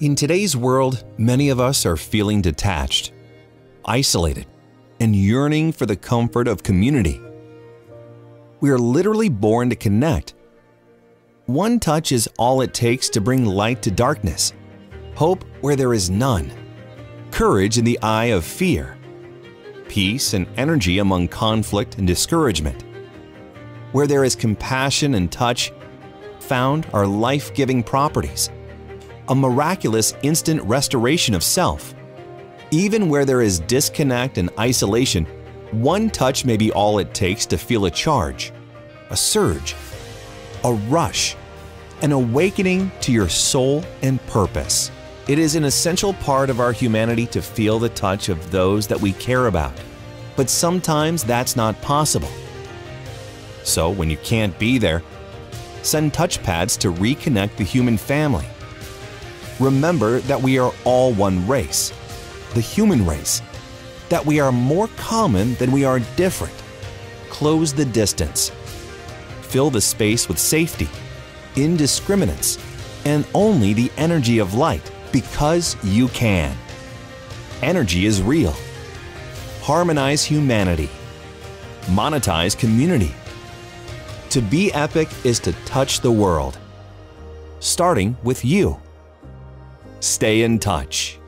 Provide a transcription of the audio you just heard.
In today's world, many of us are feeling detached, isolated, and yearning for the comfort of community. We are literally born to connect. One touch is all it takes to bring light to darkness, hope where there is none, courage in the eye of fear, peace and energy among conflict and discouragement. Where there is compassion and touch, found are life giving properties a miraculous instant restoration of self. Even where there is disconnect and isolation, one touch may be all it takes to feel a charge, a surge, a rush, an awakening to your soul and purpose. It is an essential part of our humanity to feel the touch of those that we care about. But sometimes that's not possible. So when you can't be there, send touchpads to reconnect the human family remember that we are all one race, the human race, that we are more common than we are different. Close the distance. Fill the space with safety, indiscriminance, and only the energy of light because you can. Energy is real. Harmonize humanity. Monetize community. To be epic is to touch the world. Starting with you. Stay in touch.